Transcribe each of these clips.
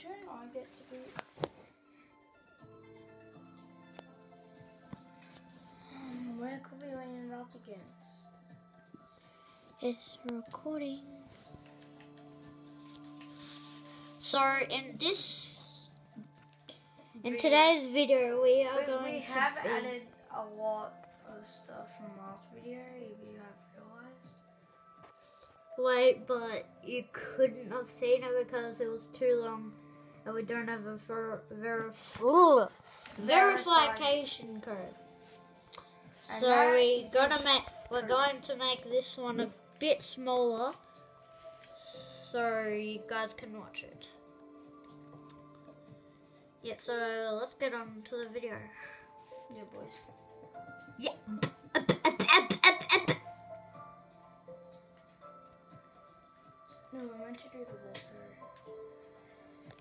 patron, I get to be. Hmm, Where could we end up against? It's recording. So in this, in today's video, we are We, going we to have be. added a lot of stuff from last video, if you have realized. Wait, but you couldn't have seen it because it was too long, and we don't have a ver- verif- Ooh, verification code. And So we gonna make we're going to make this one a bit smaller, so you guys can watch it. Yeah, so let's get on to the video. Yeah, boys. Yeah. Up, up, up. No, to do the walkthrough.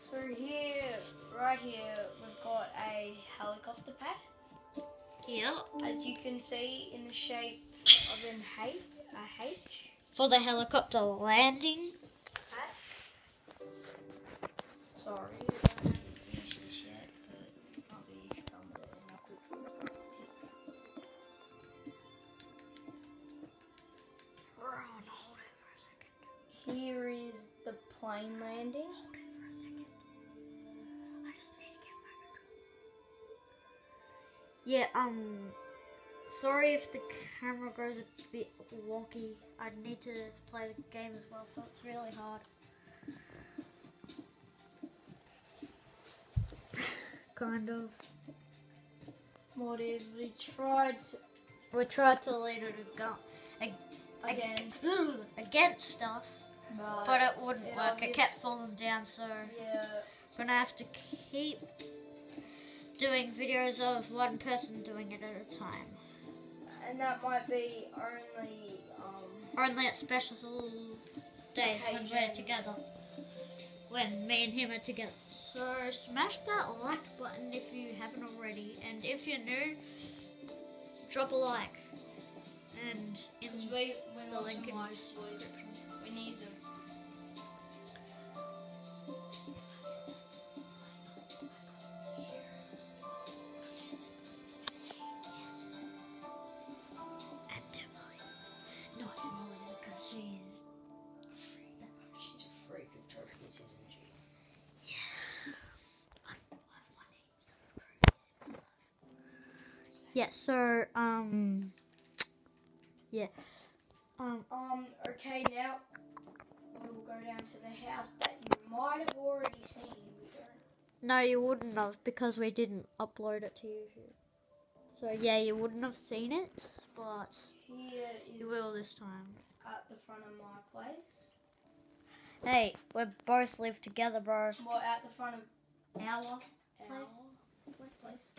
So here, right here, we've got a helicopter pad. Yeah. As you can see, in the shape of an H, a H. For the helicopter landing. Yeah, um, sorry if the camera goes a bit wonky. I need to play the game as well, so it's really hard. kind of. What is we tried to, We tried to lead it ag- against, against stuff, but, but it wouldn't it work. It kept falling down, so yeah, gonna have to keep doing videos of one person doing it at a time. and that might be only um, Only at special days when we're together. When me and him are together. So smash that like button if you haven't already, and if you're new, drop a like. And in we, we The link in likes, boys. We need them. Yeah, so, um, yeah. Um, Um, okay, now we will go down to the house that you might have already seen. We no, you wouldn't have because we didn't upload it to YouTube. So, yeah, you wouldn't have seen it, but Here you will this time. at the front of my place. Hey, we both live together, bro. Well, at the front of Our our place. place.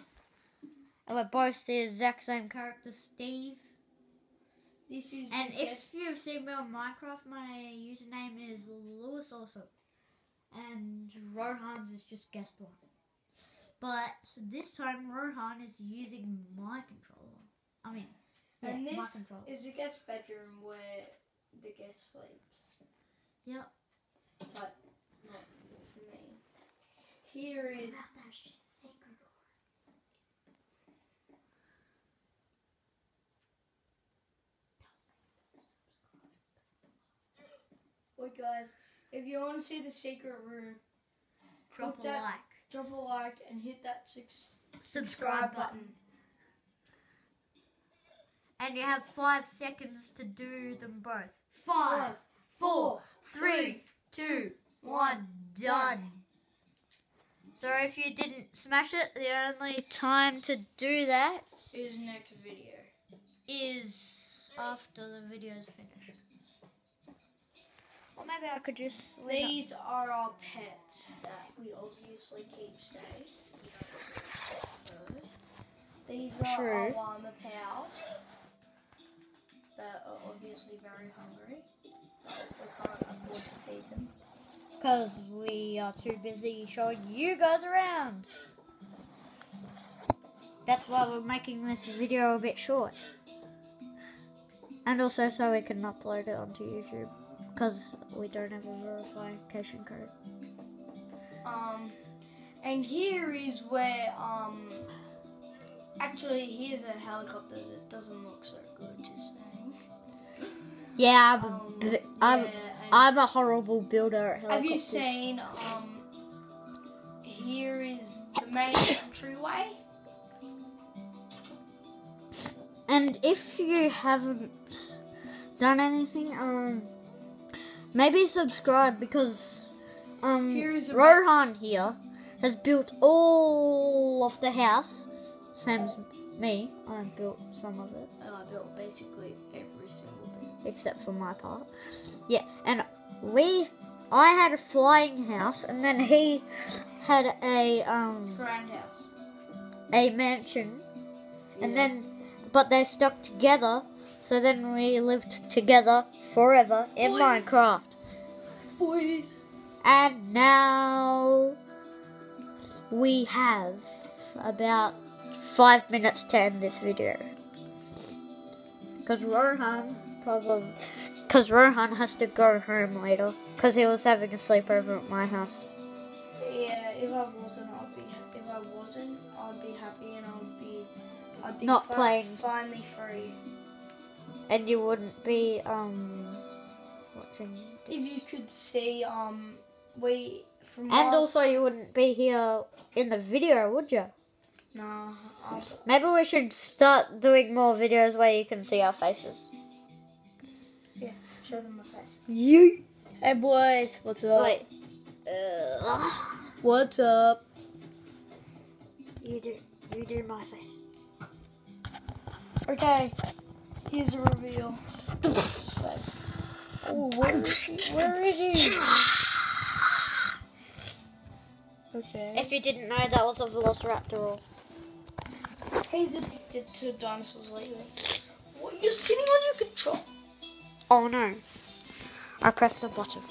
And we're both the exact same character, Steve. This is And if you've seen me on Minecraft, my username is Lewis also. And Rohan's is just guest one. But this time Rohan is using my controller. I mean, yeah, and this controller. is the guest bedroom where the guest sleeps, Yep. but not for me. Here is Wait, guys, if you want to see the secret room, Drop a that- like. drop a like and hit that six Subscribe button. And you have five seconds to do them both. Five, four, three, two, one, done. So if you didn't smash it, the only time to do that is next video. is after the video is finished. Oh, or maybe I could just. These are our pets that we obviously keep safe. These are True. our llama pals that are obviously very hungry. We can't afford to feed them. Because we are too busy showing you guys around. That's why we're making this video a bit short. And also so we can upload it onto YouTube. Because we don't have a verification code. Um, and here is where um. Actually, here's a helicopter that doesn't look so good. Just saying. Yeah, I'm, a Um, yeah, I'm, I'm a horrible builder. at have you seen um? Here is the main entryway. And if you haven't done anything, um, maybe subscribe because um, Rohan here has built all of the house. Same as me, I built some of it And I built basically every single thing. except for my part. Yeah, and we, I had a flying house, and then he had a um Grand house. a mansion and then but they stuck together so then we lived together forever in Boys. minecraft boys. and now we have about five minutes to end this video because rohan probably because rohan has to go home later because he was having a sleepover at my house Yeah, if I wasn't, I'd be. If I wasn't, I'd be happy, and I'd be. I'd be Not playing. Finally free. And you wouldn't be um watching If you could see, um, we from. And last- also, you wouldn't be here in the video, would you? Nah. I'll, Maybe we should start doing more videos where you can see our faces. yeah. Show them my face. You. Hey boys, what's up? Wait. Uh, What's up? you do. You do my face. Okay. Here's a reveal. Oh, where is he? Where is he? Okay. If you didn't know, that was a Velociraptor. He's addicted to dinosaurs lately. What, you're sitting on your control. Oh no. I pressed a button.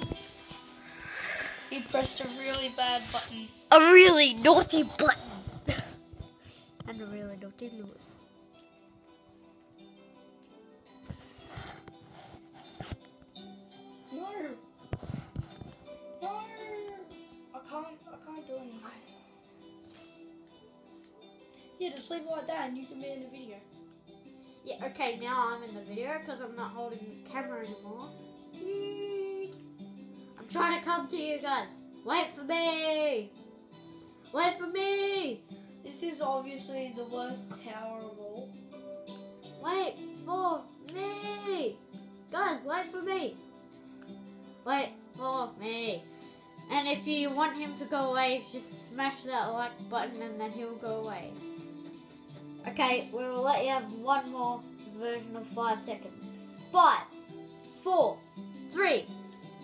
You pressed a really bad button. A really naughty button. and a really naughty Lewis. Can't. I can't do anything. Yeah, just leave it like that, and you can be in the video. Yeah, okay, now I'm in the video because I'm not holding the camera anymore. I'm trying to come to you guys. Wait for me. Wait for me. This is obviously the worst tower of all. Wait for me. Guys, wait for me. Wait for me. And if you want him to go away, just smash that like button and then he'll go away. Okay, we'll let you have one more version of five seconds. Five, four, three,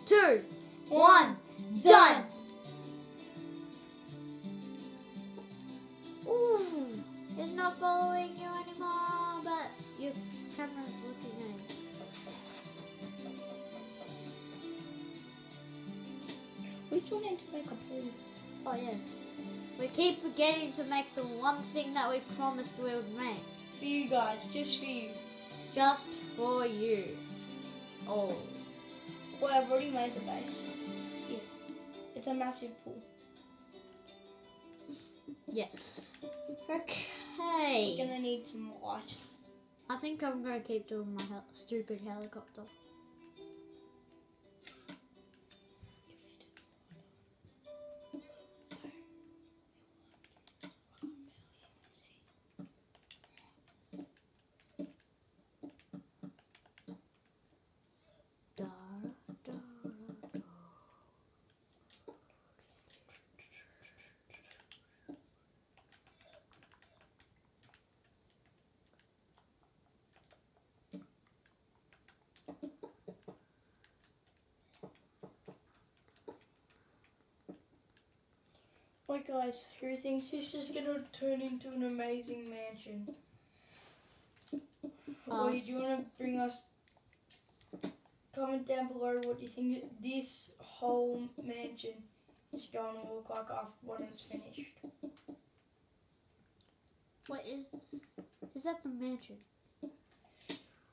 two, one, done. Ooh, he's not following you anymore, but your camera's looking at. We still need to make a pool. Oh yeah. We keep forgetting to make the one thing that we promised we would make. For you guys, just for you. Just for you. Oh. Well, I've already made the base. Here. It's a massive pool. Yes. Okay. We're gonna need some light. I think I'm gonna keep doing my hel- stupid helicopter. Right, guys, who thinks this is gonna turn into an amazing mansion? Or do you wanna bring us? Comment down below what you think this whole mansion is going to look like after when it's finished. What is? Is that the mansion?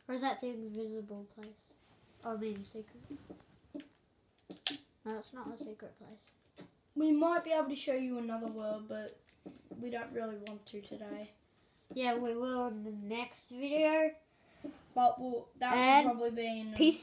Or is that the invisible place? I mean, secret. No, it's not a secret place. We might be able to show you another world, but we don't really want to today. Yeah, we will in the next video. But we'll, that And will probably be in. Peace